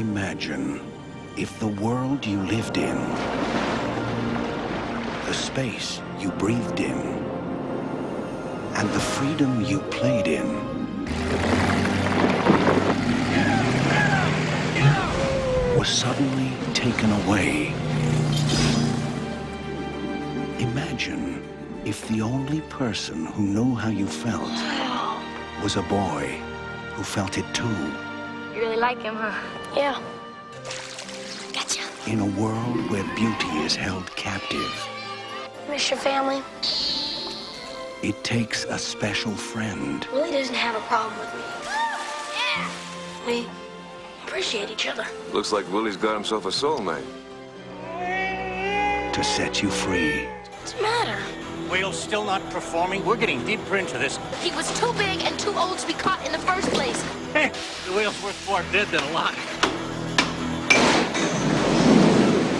Imagine if the world you lived in, the space you breathed in, and the freedom you played in was suddenly taken away. Imagine if the only person who knew how you felt was a boy who felt it too. You really like him, huh? Yeah. Gotcha. In a world where beauty is held captive, Miss your family? it takes a special friend Willy doesn't have a problem with me. Yeah. We appreciate each other. Looks like Willy's got himself a soulmate. to set you free. What's the matter? Whale's still not performing. We're getting deeper into this. He was too big and too old to be caught in the first place. Hey, the whale's worth more dead than alive.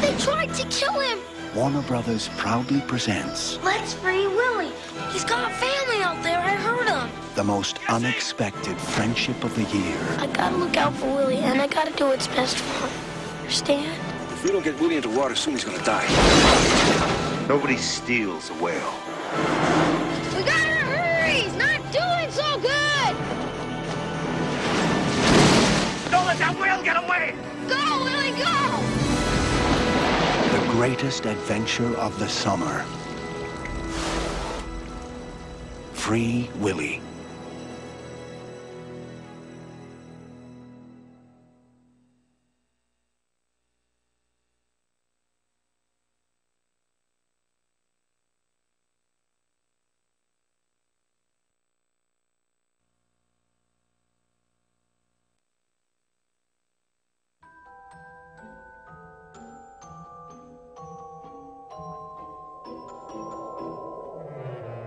They tried to kill him. Warner Brothers proudly presents Let's free Willy. He's got a family out there. I heard him. the most unexpected friendship of the year. I gotta look out for Willy, and I gotta do what's best for him. Understand? If we don't get Willy into water soon, he's gonna die. Nobody steals a whale. Go, Willy, go. The greatest adventure of the summer. Free Willy.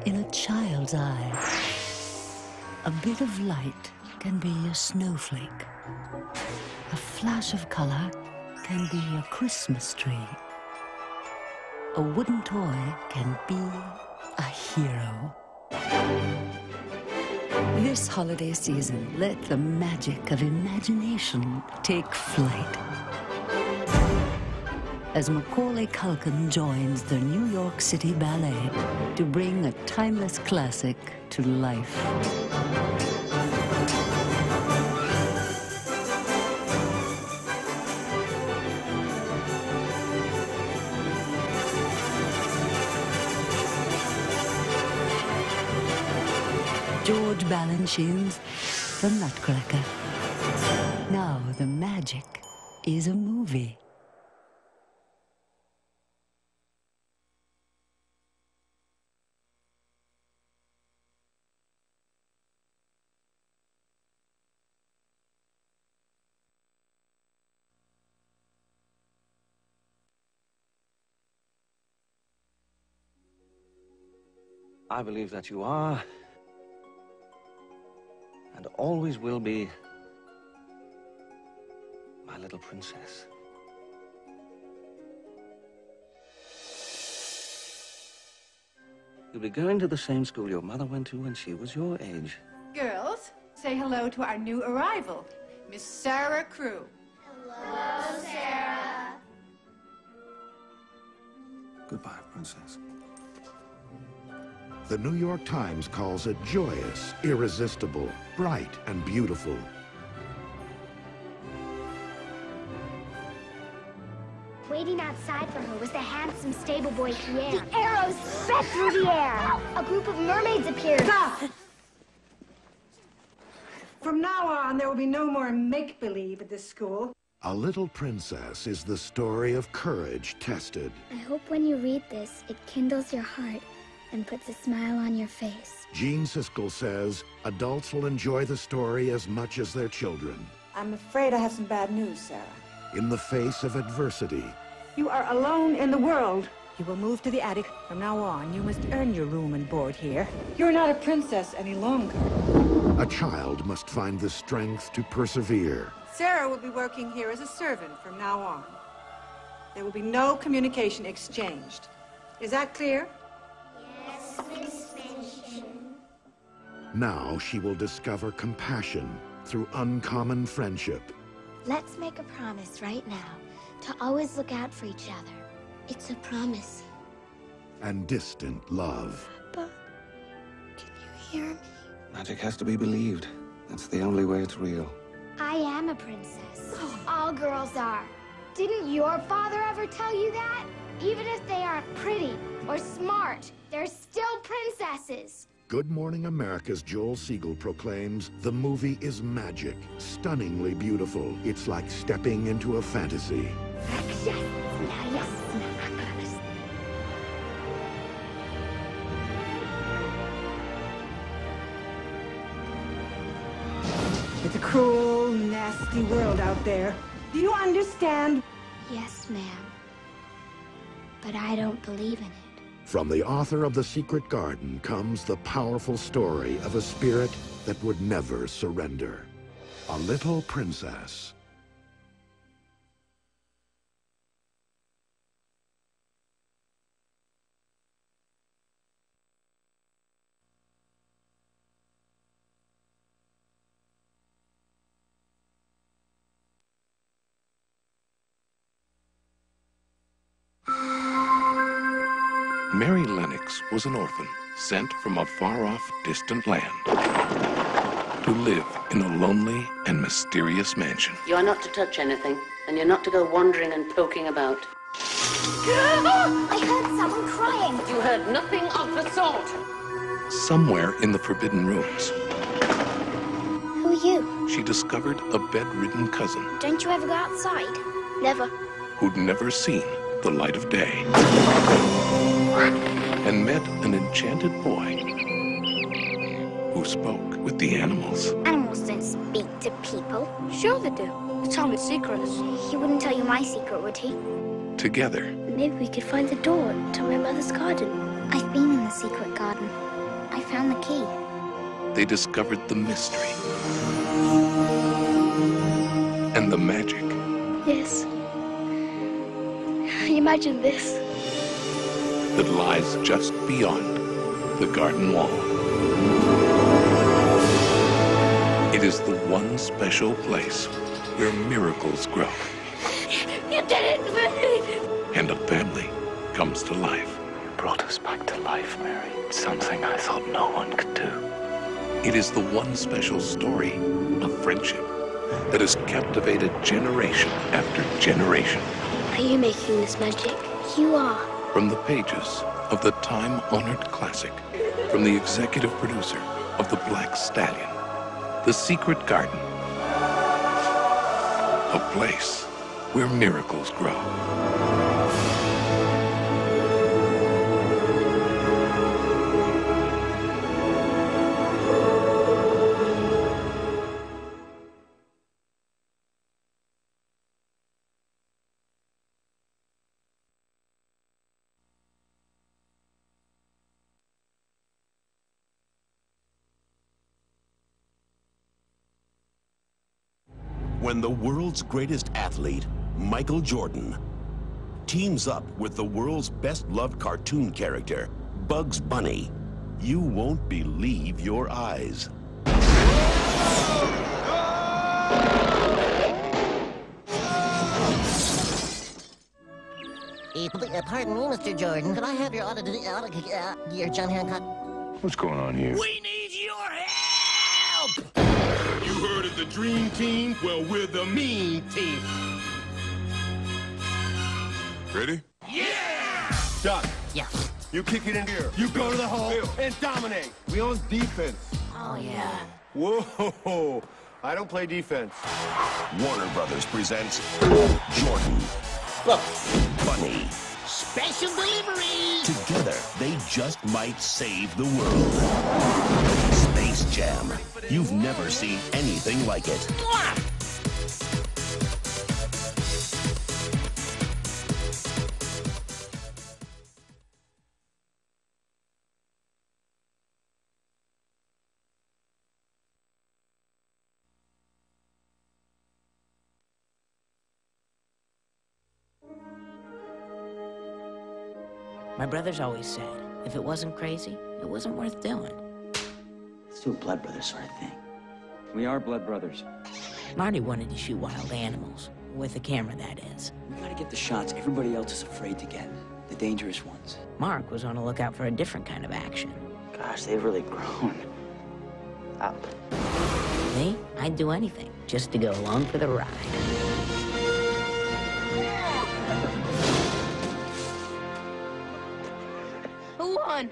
In a child's eye, a bit of light can be a snowflake. A flash of color can be a Christmas tree. A wooden toy can be a hero. This holiday season, let the magic of imagination take flight. As Macaulay Culkin joins the New York City Ballet to bring a timeless classic to life. George Balanchine's The Nutcracker. Now the magic is a movie. I believe that you are and always will be my little princess. You'll be going to the same school your mother went to when she was your age. Girls, say hello to our new arrival, Miss Sarah Crewe. Hello, Sarah. Goodbye, princess. The New York Times calls it joyous, irresistible, bright, and beautiful. Waiting outside for her was the handsome stable boy Pierre. The arrows sped through the air. A group of mermaids appeared. Stop! From now on, there will be no more make-believe at this school. A Little Princess is the story of courage tested. I hope when you read this, it kindles your heart and puts a smile on your face. Gene Siskel says adults will enjoy the story as much as their children. I'm afraid I have some bad news, Sarah. In the face of adversity, You are alone in the world. You will move to the attic. From now on, you must earn your room and board here. You're not a princess any longer. a child must find the strength to persevere. Sarah will be working here as a servant from now on. There will be no communication exchanged. Is that clear? Now she will discover compassion through uncommon friendship. Let's make a promise right now to always look out for each other. It's a promise. And distant love. Papa, can you hear me? Magic has to be believed. That's the only way it's real. I am a princess. All girls are. Didn't your father ever tell you that? Even if they aren't pretty or smart, they're still princesses. Good Morning America's Joel Siegel proclaims the movie is magic, stunningly beautiful. It's like stepping into a fantasy. It's a cruel, nasty world out there. Do you understand? Yes, ma'am. But I don't believe in it. From the author of The Secret Garden comes the powerful story of a spirit that would never surrender. A Little Princess. Was an orphan sent from a far-off, distant land to live in a lonely and mysterious mansion. You are not to touch anything, and you're not to go wandering and poking about. I heard someone crying. You heard nothing of the sort. Somewhere in the Forbidden Rooms, Who are you? she discovered a bedridden cousin Don't you ever go outside? Never. who'd never seen the light of day and met an enchanted boy who spoke with the animals. Animals don't speak to people. Sure they do. They tell me secrets. He wouldn't tell you my secret, would he? Together, Maybe we could find the door to my mother's garden. I've been in the secret garden. I found the key. they discovered the mystery and the magic Yes. Imagine this. That lies just beyond the garden wall. It is the one special place where miracles grow You did it! and a family comes to life. You brought us back to life, Mary. Something I thought no one could do. It is the one special story of friendship that has captivated generation after generation Are you making this magic? You are. From the pages of the time-honored classic, from the executive producer of The Black Stallion, The Secret Garden, a place where miracles grow. When the world's greatest athlete, Michael Jordan, teams up with the world's best loved cartoon character, Bugs Bunny, you won't believe your eyes. Uh, uh, pardon me, Mr. Jordan. Could I have your auto, auto uh, your John Hancock? What's going on here? We need Dream Team? Well, we're the Mean Team. Ready? Yeah! Doc. Yeah. You kick it in here. You go to the hole and dominate. We on defense. Oh, yeah. Whoa! I don't play defense. Warner Brothers presents Jordan, Bugs. Bunny. Special delivery! Together, they just might save the world. Jam. You've never seen anything like it. My brothers always said, if it wasn't crazy, it wasn't worth doing. Let's do a blood brother sort of thing. We are blood brothers. Marty wanted to shoot wild animals. With a camera, that is. We gotta get the shots everybody else is afraid to get. The dangerous ones. Mark was on the lookout for a different kind of action. Gosh, they've really grown. Up. Me? I'd do anything just to go along for the ride. Who won?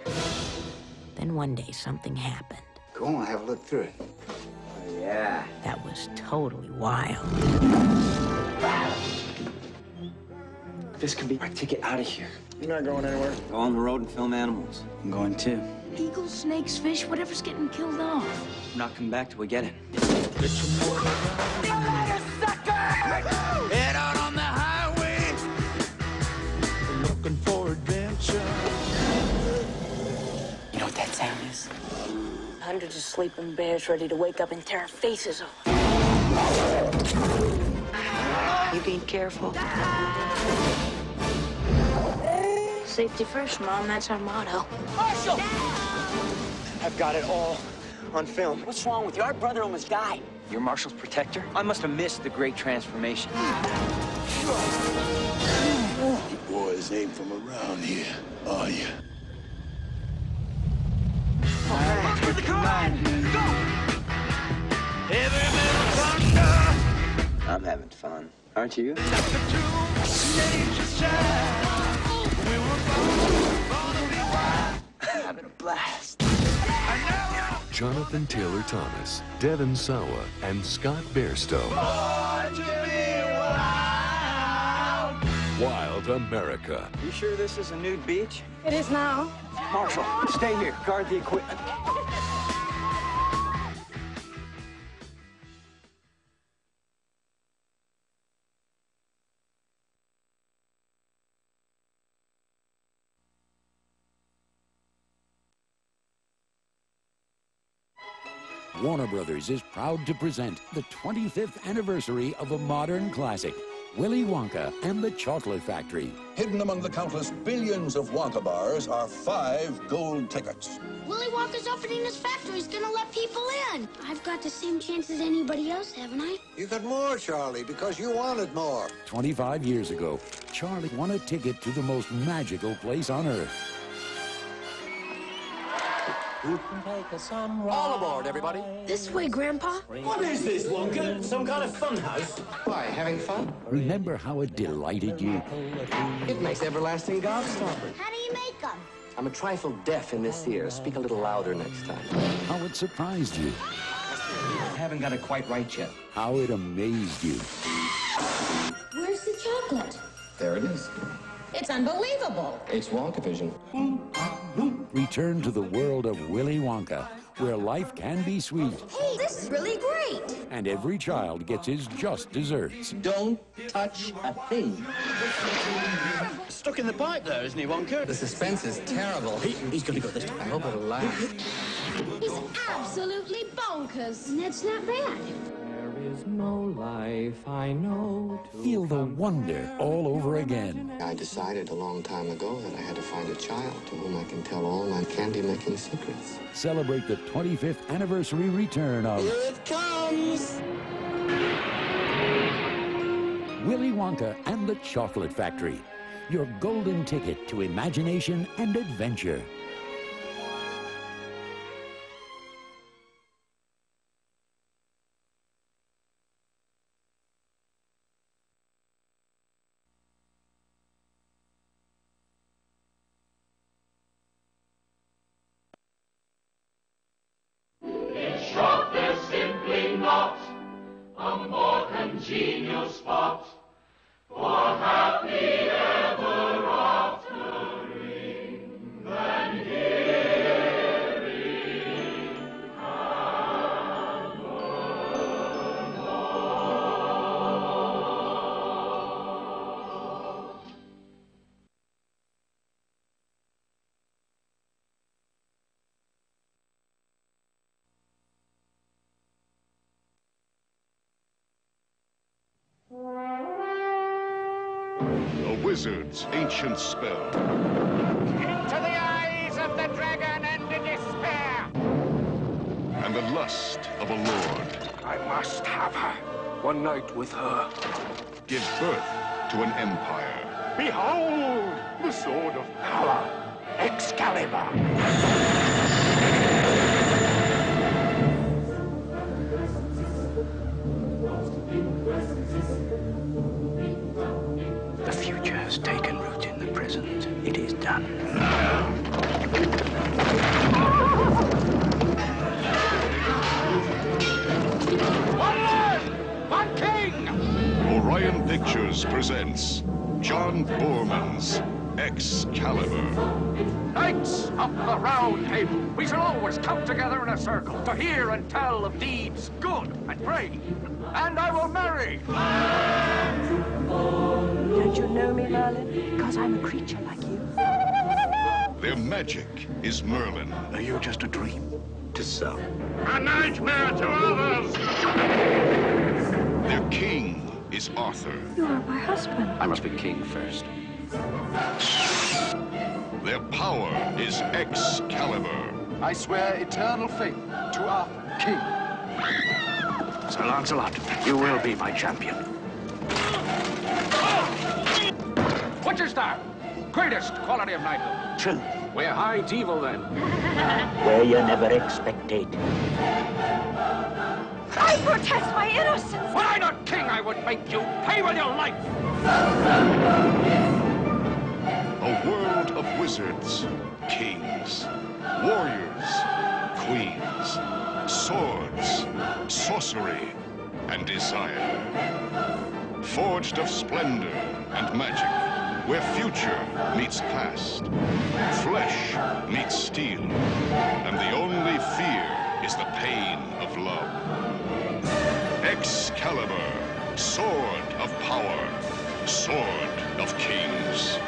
Then one day, something happened. Go on, have a look through it. Oh, yeah. That was totally wild. This could be our ticket out of here. You're not going anywhere. Go on the road and film animals. I'm going too. Eagles, snakes, fish, whatever's getting killed off. I'm not coming back till we get it. Sleeping bears ready to wake up and tear our faces off. You being careful? Safety first, Mom. That's our motto. Marshall! I've got it all on film. What's wrong with you? Our brother almost died. You're Marshall's protector? I must have missed the great transformation. You boys ain't from around here, are you? Fun. Aren't you? Having a blast. Jonathan Taylor Thomas, Devon Sawa, and Scott Bairstow. Wild America. You sure this is a nude beach? It is now. Marshall, stay here. Guard the equipment. Warner Brothers is proud to present the 25th anniversary of a modern classic, Willy Wonka and the Chocolate Factory. Hidden among the countless billions of Wonka bars are five gold tickets. Willy Wonka's opening his factory. He's gonna let people in. I've got the same chance as anybody else, haven't I? You got more, Charlie, because you wanted more. 25 years ago, Charlie won a ticket to the most magical place on earth. All aboard, everybody. This way, Grandpa. What is this, Wonka? Some kind of fun house? Why, having fun? Remember how it delighted you? It makes everlasting gobstoppers. How do you make them? I'm a trifle deaf in this ear. Speak a little louder next time. How it surprised you? I haven't got it quite right yet. How it amazed you? Where's the chocolate? There it is. It's unbelievable. It's Wonka Vision. Return to the world of Willy Wonka, where life can be sweet Hey, this is really great. and every child gets his just desserts. Don't touch a thing. Stuck in the pipe there, isn't he, Wonka? The suspense is terrible. He, he's gonna go this time. I hope it'll last. He's absolutely bonkers. And that's not bad. There is no life I know. Feel the wonder all over again. I decided a long time ago that I had to find a child to whom I can tell all my candy-making secrets. Celebrate the 25th anniversary return of Here it comes! Willy Wonka and the Chocolate Factory. Your golden ticket to imagination and adventure. Congenial spot. For happy wizard's ancient spell. Into the eyes of the dragon and despair. And the lust of a lord. I must have her. One night with her. Gives birth to an empire. Behold the sword of power, Excalibur. Done. One land, one king. Orion Pictures presents John Boorman's Excalibur. Knights of the Round Table, we shall always come together in a circle to hear and tell of deeds good and brave. And I will marry. Don't you know me, Merlin? Because I'm a creature like you. Their magic is Merlin. Are you just a dream? To some. A nightmare to others. Their king is Arthur. You are my husband. I must be king first. Their power is Excalibur. I swear eternal faith to our king. Sir Lancelot, you will be my champion. Witcher star, greatest quality of knighthood. True. We're high evil then. Where you never expected. I protest my innocence. Were I not king, I would make you pay with your life. A world of wizards, kings, warriors, queens, swords, sorcery, and desire. Forged of splendor and magic, where future meets past, flesh meets steel, and the only fear is the pain of love. Excalibur, sword of power, sword of kings.